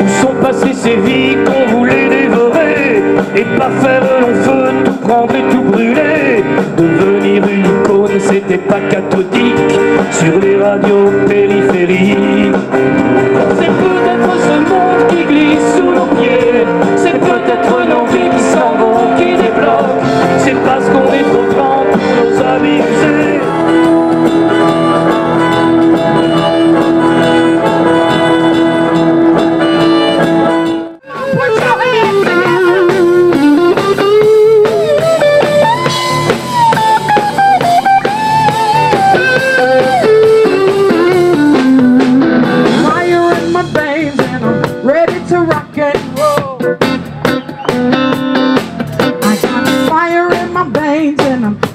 Où sont passées ces vies qu'on voulait dévorer Et pas faire long feu, tout prendre et tout brûler? Devenir une icône, c'était pas cathodique. Sur les radios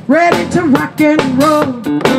ready to rock and roll.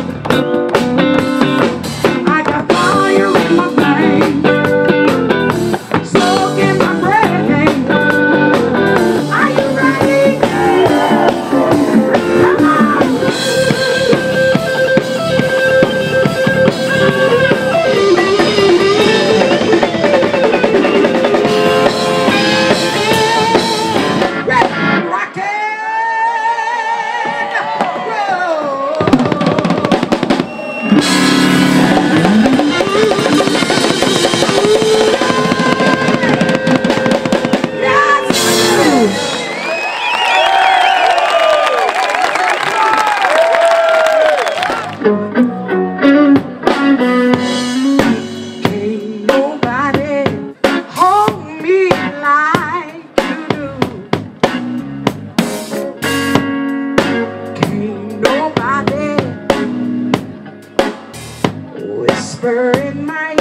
whisper in my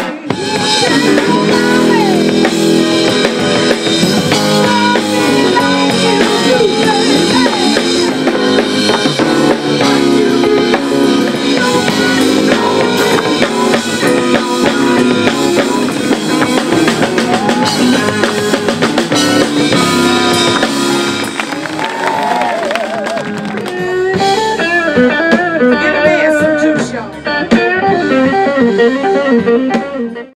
ear.